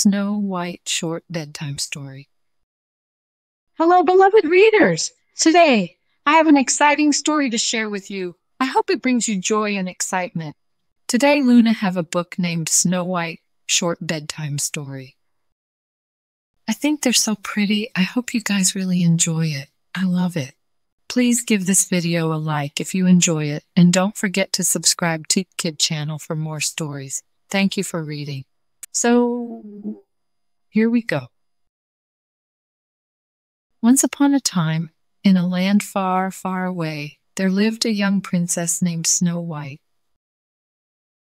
Snow White Short Bedtime Story. Hello, beloved readers! Today, I have an exciting story to share with you. I hope it brings you joy and excitement. Today, Luna have a book named Snow White Short Bedtime Story. I think they're so pretty. I hope you guys really enjoy it. I love it. Please give this video a like if you enjoy it, and don't forget to subscribe to Kid channel for more stories. Thank you for reading. So, here we go. Once upon a time, in a land far, far away, there lived a young princess named Snow White.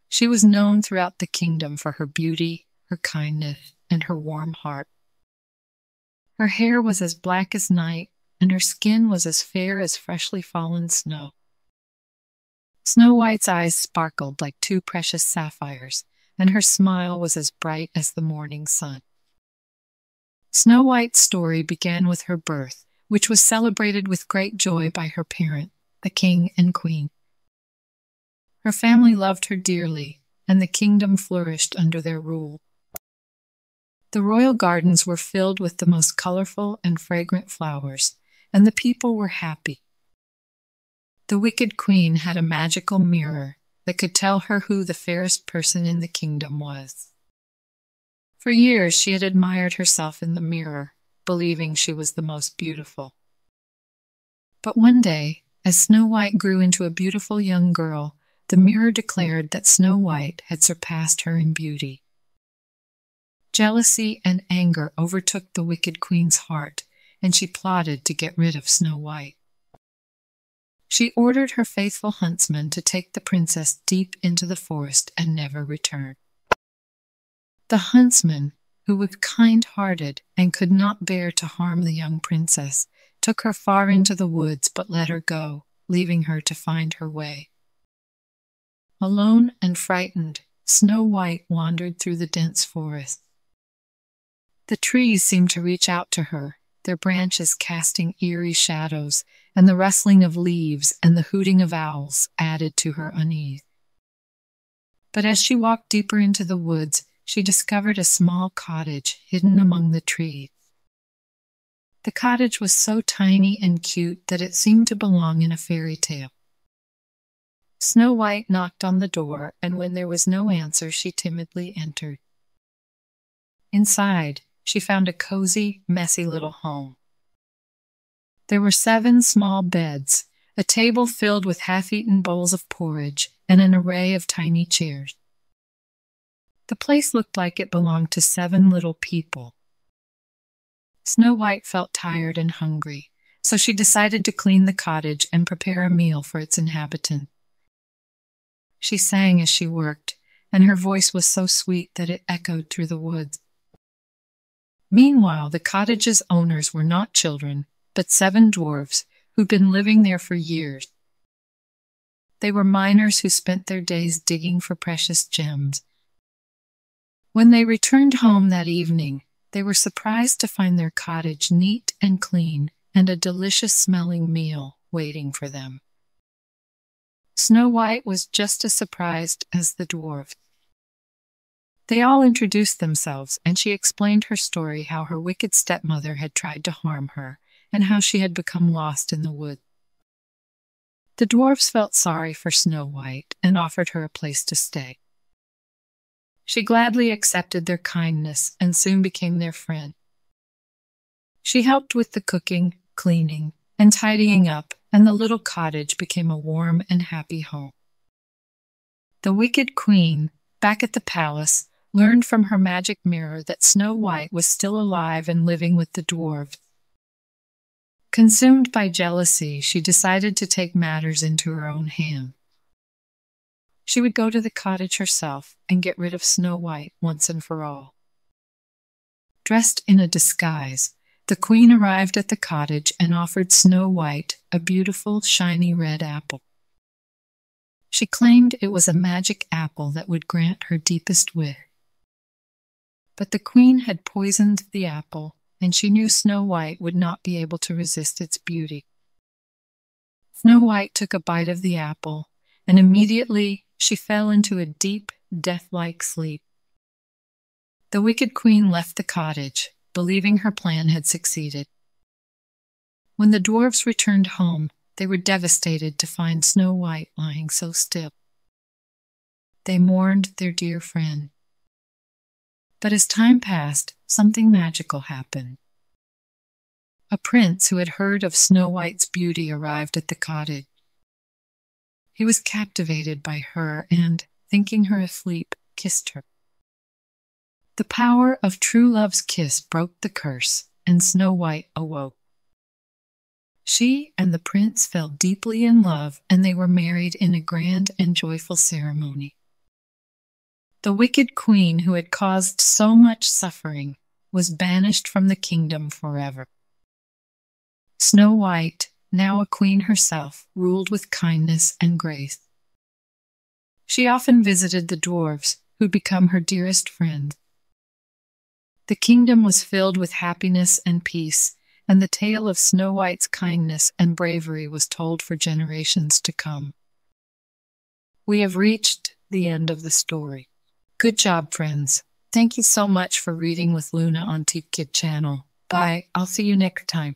She was known throughout the kingdom for her beauty, her kindness, and her warm heart. Her hair was as black as night, and her skin was as fair as freshly fallen snow. Snow White's eyes sparkled like two precious sapphires, and her smile was as bright as the morning sun. Snow White's story began with her birth, which was celebrated with great joy by her parent, the king and queen. Her family loved her dearly, and the kingdom flourished under their rule. The royal gardens were filled with the most colorful and fragrant flowers, and the people were happy. The wicked queen had a magical mirror that could tell her who the fairest person in the kingdom was. For years she had admired herself in the mirror, believing she was the most beautiful. But one day, as Snow White grew into a beautiful young girl, the mirror declared that Snow White had surpassed her in beauty. Jealousy and anger overtook the wicked queen's heart, and she plotted to get rid of Snow White. She ordered her faithful huntsman to take the princess deep into the forest and never return. The huntsman, who was kind hearted and could not bear to harm the young princess, took her far into the woods but let her go, leaving her to find her way. Alone and frightened, Snow White wandered through the dense forest. The trees seemed to reach out to her, their branches casting eerie shadows, and the rustling of leaves and the hooting of owls added to her unease. But as she walked deeper into the woods, she discovered a small cottage hidden among the trees. The cottage was so tiny and cute that it seemed to belong in a fairy tale. Snow White knocked on the door, and when there was no answer, she timidly entered. Inside, she found a cozy, messy little home. There were seven small beds, a table filled with half eaten bowls of porridge, and an array of tiny chairs. The place looked like it belonged to seven little people. Snow White felt tired and hungry, so she decided to clean the cottage and prepare a meal for its inhabitants. She sang as she worked, and her voice was so sweet that it echoed through the woods. Meanwhile, the cottage's owners were not children, but seven dwarfs who'd been living there for years. They were miners who spent their days digging for precious gems. When they returned home that evening, they were surprised to find their cottage neat and clean and a delicious smelling meal waiting for them. Snow White was just as surprised as the dwarfs. They all introduced themselves, and she explained her story how her wicked stepmother had tried to harm her, and how she had become lost in the wood. The dwarfs felt sorry for Snow White and offered her a place to stay. She gladly accepted their kindness and soon became their friend. She helped with the cooking, cleaning, and tidying up, and the little cottage became a warm and happy home. The wicked queen, back at the palace, learned from her magic mirror that Snow White was still alive and living with the dwarfs. Consumed by jealousy, she decided to take matters into her own hands. She would go to the cottage herself and get rid of Snow White once and for all. Dressed in a disguise, the queen arrived at the cottage and offered Snow White a beautiful, shiny red apple. She claimed it was a magic apple that would grant her deepest wish. But the queen had poisoned the apple, and she knew Snow White would not be able to resist its beauty. Snow White took a bite of the apple, and immediately she fell into a deep, death like sleep. The wicked queen left the cottage, believing her plan had succeeded. When the dwarfs returned home, they were devastated to find Snow White lying so still. They mourned their dear friend. But as time passed, something magical happened. A prince who had heard of Snow White's beauty arrived at the cottage. He was captivated by her and, thinking her asleep, kissed her. The power of true love's kiss broke the curse, and Snow White awoke. She and the prince fell deeply in love, and they were married in a grand and joyful ceremony. The wicked queen who had caused so much suffering was banished from the kingdom forever. Snow White, now a queen herself, ruled with kindness and grace. She often visited the dwarfs, who'd become her dearest friends. The kingdom was filled with happiness and peace, and the tale of Snow White's kindness and bravery was told for generations to come. We have reached the end of the story. Good job, friends. Thank you so much for reading with Luna on Teep Kid channel. Bye. I'll see you next time.